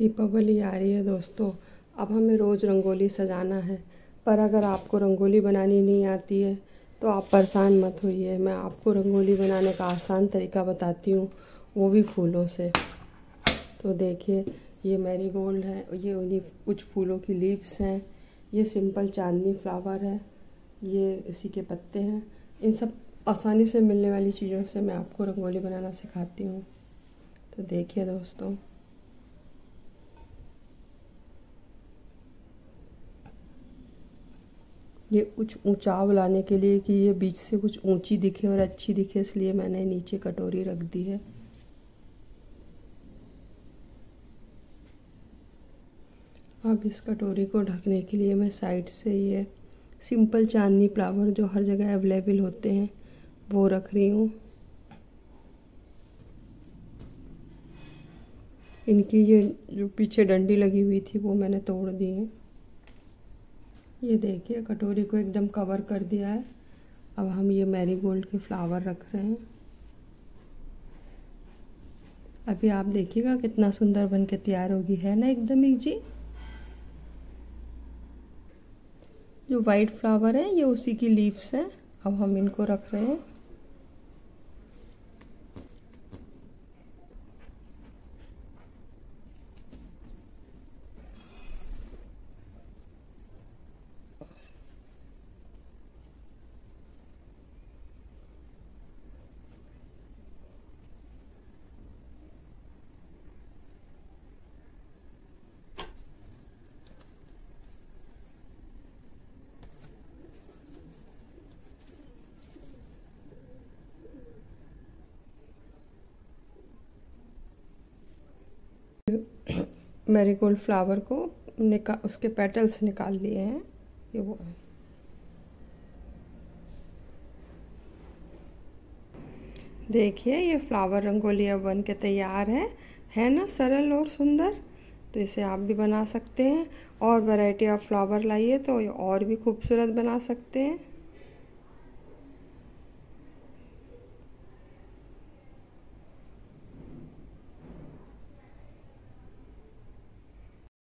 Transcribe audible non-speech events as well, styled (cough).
दीपावली आ रही है दोस्तों। अब हमें रोज़ रंगोली सजाना है। पर अगर आपको रंगोली बनानी नहीं आती है तो आप परेशान मत होइए। मैं आपको रंगोली बनाने का आसान तरीका बताती हूँ। वो भी फूलों से। तो देखिए, ये मैरी गोल्ड है, ये उन्हीं कुछ फूलों की लीव्स हैं। ये सिंपल चांदनी फ्लावर है। ये इसी के पत्ते हैं। इन सब आसानी से मिलने वाली चीज़ों से मैं आपको रंगोली बनाना सिखाती हूँ। तो देखिए दोस्तों। ये कुछ ऊंचाव लाने के लिए कि ये बीच से कुछ ऊँची दिखे और अच्छी दिखे, इसलिए मैंने नीचे कटोरी रख दी है। अब इस कटोरी को ढकने के लिए मैं साइड से ये सिंपल चांदनी फ्लावर जो हर जगह अवेलेबल होते हैं, वो रख रही हूँ। इनकी ये जो पीछे डंडी लगी हुई थी, वो मैंने तोड़ दी है। ये देखिए, कटोरी को एकदम कवर कर दिया है। अब हम ये मैरीगोल्ड के फ्लावर रख रहे हैं। अभी आप देखिएगा कितना सुंदर बन के तैयार होगी, है ना एकदम एक जी? जो वाइट फ्लावर है, ये उसी की लीव्स हैं। अब हम इनको रख रहे हैं। (coughs) मैरीगोल्ड फ्लावर को निकाल उसके पेटल्स निकाल लिए हैं। ये वो है। देखिए, ये फ्लावर रंगोली अब बन के तैयार है। है ना? सरल और सुंदर। तो इसे आप भी बना सकते हैं। और वैरायटी ऑफ़ फ्लावर लाइए तो और भी खूबसूरत बना सकते हैं।